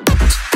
Boom!